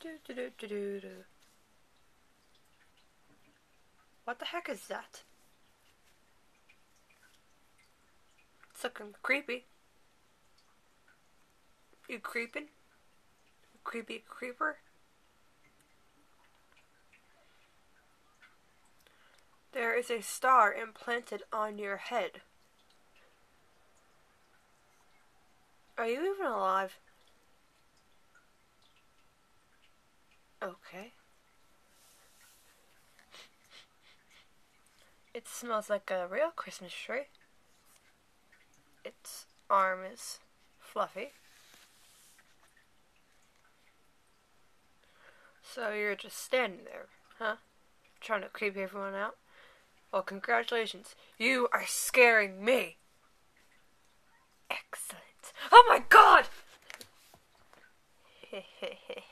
Do, do, do. What the heck is that? It's looking creepy. You creeping? Creepy creeper? There is a star implanted on your head. Are you even alive? Okay. It smells like a real Christmas tree. Its arm is fluffy. So you're just standing there, huh? Trying to creep everyone out? Well, congratulations. You are scaring me. Excellent. Oh my god!